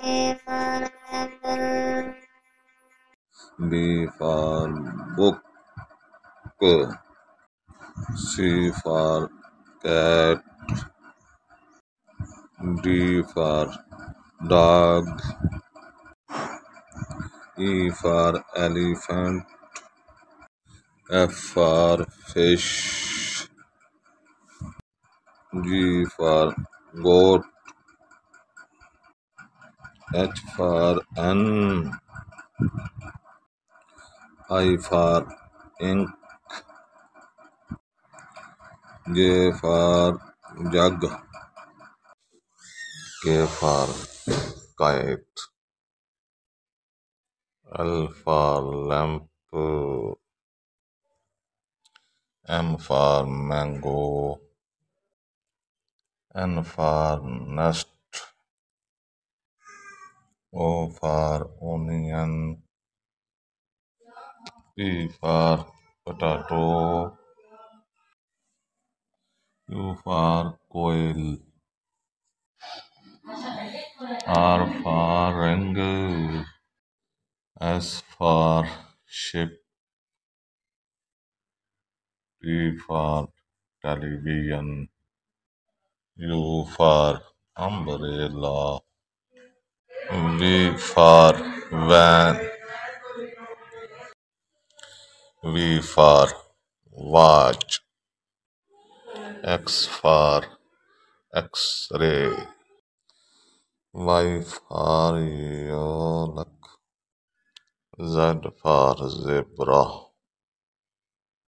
For apple. B for book. C for cat. D for dog. E for elephant. F for fish. G for goat. H for hen. I for ink. J for jug. K for kite. L for lamp. M for mango. N for nest. O for onion. P for potato. Q for quail. R for ring. S for ship. T for television. U for umbrella. V for van. V for watch. X for X-ray. Y for Yolk. Z for zebra.